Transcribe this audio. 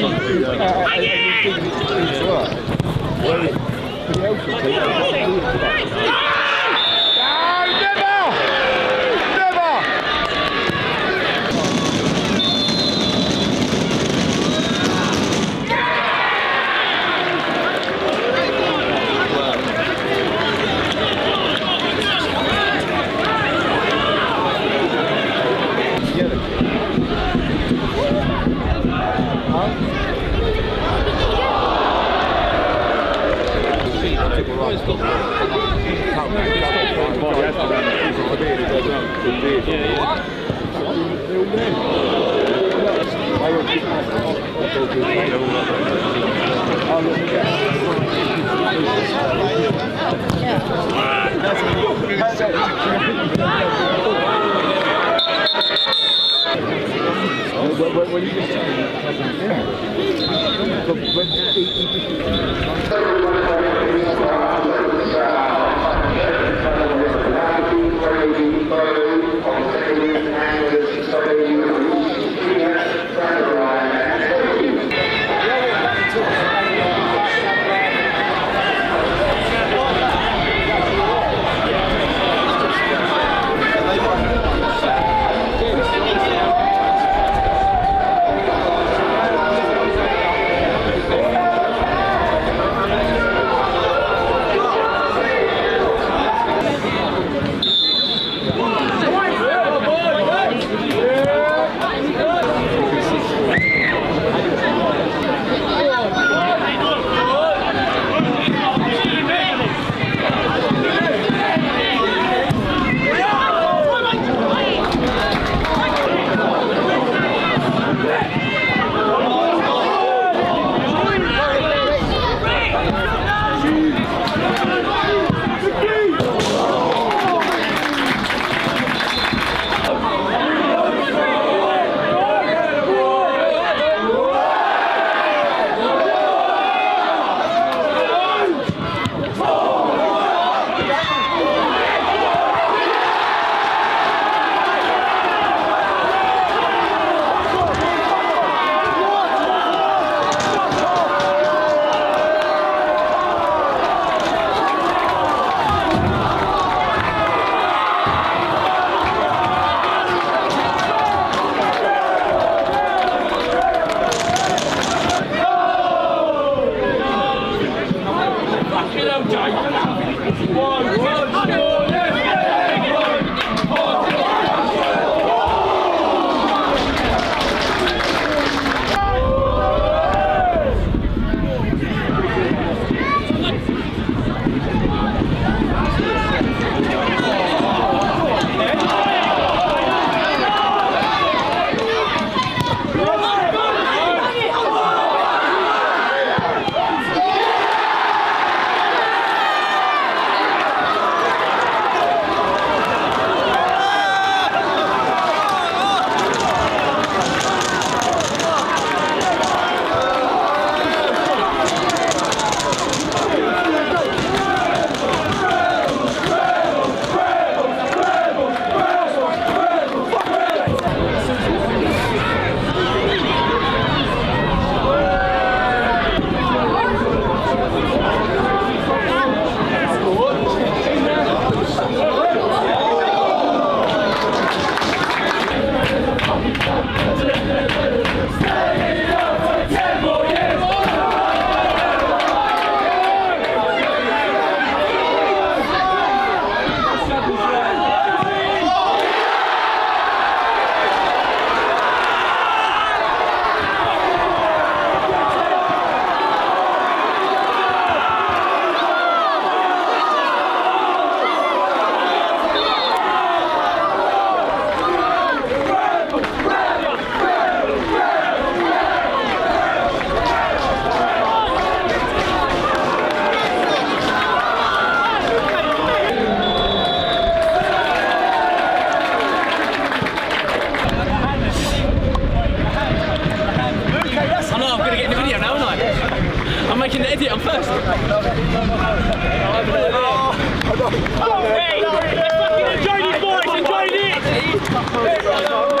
I know I'm video now, aren't I? I'm making the idiot. I'm first. Oh, oh!